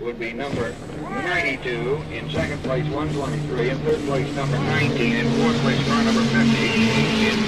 would be number 92. In second place, 123. In third place, number 19. In fourth place, car number 50.